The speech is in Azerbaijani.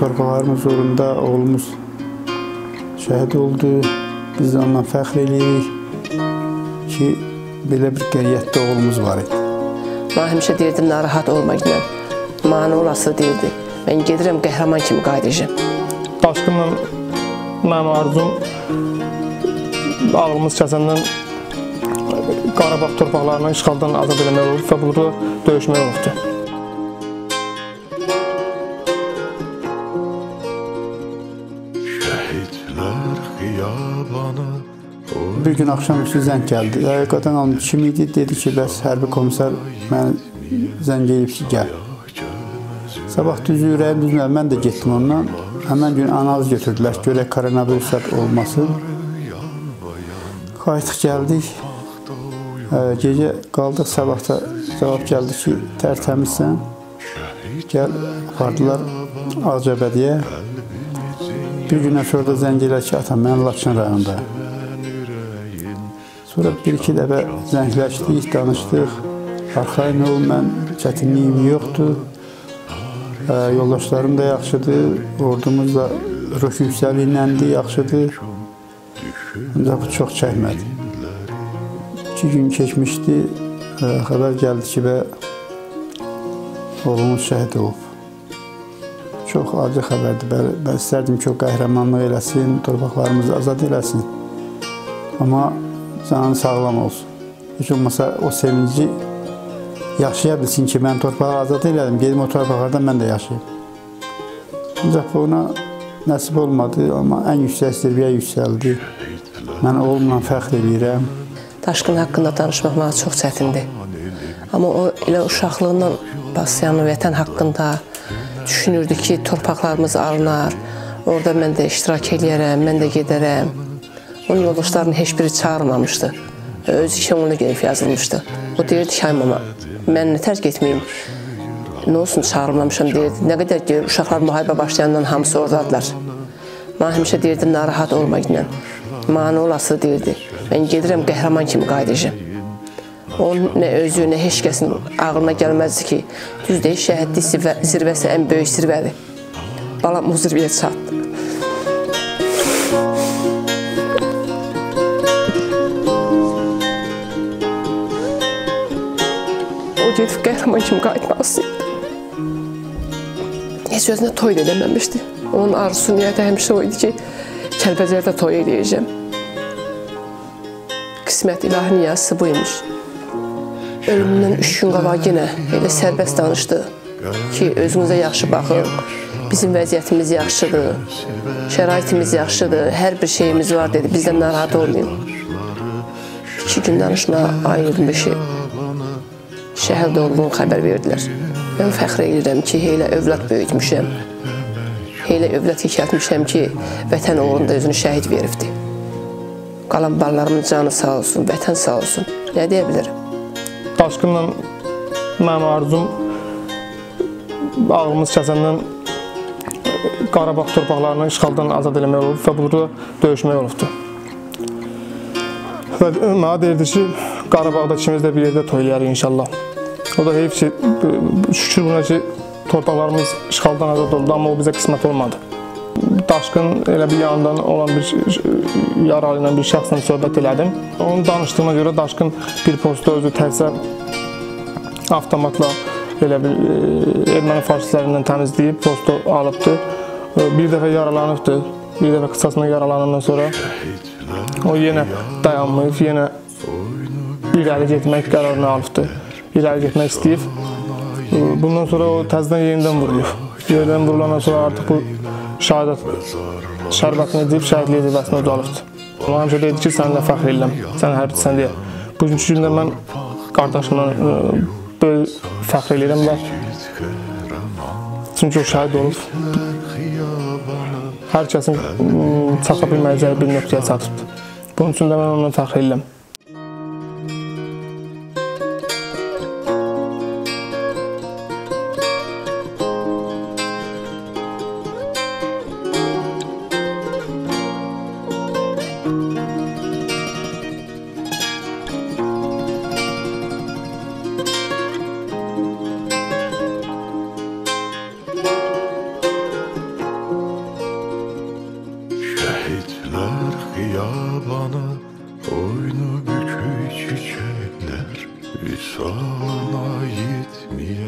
torpaqlarımız uğrunda oğlumuz şəhid oldu. Biz də ondan fəxr edirik ki, belə bir qəriyyətdə oğlumuz var idi. Mən həmişə deyirdim, narahat olma günə. Mane olası deyirdi. Mən gedirəm, qəhrəman kimi qayıdacağam. Daşqınla mənim arzum ağlımız kəsəndən Qarabağ torpaqlarını işğaldan azad eləmək olub və burada döyüşmək olubdur. Bir gün axşamüstü zəng gəldi. Həqiqətən onun kim idi? Dedi ki, bəs hərbi komissar mənə zəng edib ki, gəl. Sabah düzü ürəyim düzmədi. Mən də getdim ondan. Həmən gün analiz götürdülər. Görək koronavirus olmasın. Qayıtıq gəldik. Gecə qaldıq, sabah da cavab gəldi ki, tərtəmizsən. Gəl, apardılar Ağcabədiyə. Bir gündən sonra da zəng elə ki, atam, mən Laçın rayonundayım. Sonra bir-iki dəfə zəngləşdik, danışdıq. Arxayın ol, mən çətinliyim yoxdur. Ə, Yoldaşlarım da yaxşıdır, ordumuz da ruh yüksəliyinəndir, yaxşıdır. Ancaq bu çox çəkmədi. İki gün keçmişdi, ə, xəbər gəldi ki, və oğlumuz şəhid olub. Çox acı xəbərdir. Bəli, mən istərdim ki, o qəhrəmanlıq eləsin, torpaqlarımızı azad eləsin. Amma canı sağlam olsun. Heç olmasa o sevinci yaşaya bilsin ki, mən torpağı azad elədim, gedim o torpaqlarda mən də yaşayayım. Ancaq bu ona nəsib olmadı, amma ən yüksək zirvəyə yüksəldi. Mən oğlumla fəxr edirəm. Daşqın haqqında danışmaq mənə çox çətindir. Amma o elə uşaqlığından Basyanın vətən haqqında düşünürdü ki, torpaqlarımız alınar, orada mən də iştirak eləyərəm, mən də gedərəm. Onun yoldaşlarının heç biri çağırmamışdı. Öz işi ona gəlib yazılmışdı. O deyirdi ki, ay mama, mən nətər getməyim, nə olsun çağırmamışam deyirdi. Nə qədər ki, uşaqlar müharibə başlayandan hamısı oradadılar. Mən həmişə deyirdim, narahat olma ilə. Mane olası deyirdi. Mən gedirəm, qəhrəman kimi qayıdacağam. Onun nə özü, nə heç kəsin ağlına gəlməzdi ki, düzdür, şəhidlik zirvə, zirvəsi ən böyük zirvədir. Balam o zirvəyə çatdı. Gedib qəhrəman kimi qayıtmaq istəyirdi. Heç özünə toy da eləməmişdi. Onun arzusu, niyyəti həmişə o idi ki, Kəlbəcərdə toy eləyəcəm. Qismət ilahi niyazısı buymuş. Ölümündən üç gün qabaq yenə elə sərbəst danışdı ki, özünüzə yaxşı baxın, bizim vəziyyətimiz yaxşıdır, şəraitimiz yaxşıdır, hər bir şeyimiz var dedi, bizdən narahat olmayın. İki gün danışma ayrılmışı, şəhid olduğunu xəbər verdilər. Mən fəxr edirəm ki, elə övlad böyütmüşəm, elə övlad yekəltmişəm ki, vətən uğrunda özünü şəhid veribdi. Qalan ballarımın canı sağ olsun, vətən sağ olsun. Nə deyə bilərəm? Daşqınla mənim arzum ağlımız kəsəndən Qarabağ torpaqlarını işğaldan azad eləmək olub və burada döyüşmək olubdur. Və mənə deyirdi ki, Qarabağda ikimiz də bir yerdə toylayarıq inşallah. O da heyf ki, şükür buna ki, torpaqlarımız işğaldan azad oldu, amma o bizə qismət olmadı. Daşqın elə bir yandan olan bir yaralı ilə bir şəxslə söhbət elədim. Onun danışdığına görə Daşqın bir postda özü təhsə avtomatla elə bir e, erməni faşistlərindən təmizləyib postu alıbdı. E, Bir dəfə yaralanıbdı. Bir dəfə qısasına yaralanandan sonra o yenə dayanmayıb, yenə irəli getmək qərarını alıbdı. İrəli getmək istəyib. Bundan sonra o təzədən yenidən vurulub. Yerdən vurulandan sonra artıq bu şəhadət şərbətini edib şəhidlik zirvəsinə ucalıbdır. Ona həmişə deyirdi ki, səninlə fəxr edirəm, sən hərbisən deyə. Bugünkü gündə mən qardaşımla e, böyük fəxr edirəm və çünki o şəhid olub. Hər kəsin çata bilməyəcəyi bir nöqtəyə çatıbdır. Bunun üçün də mən ondan fəxr edirəm. Sana gitmiş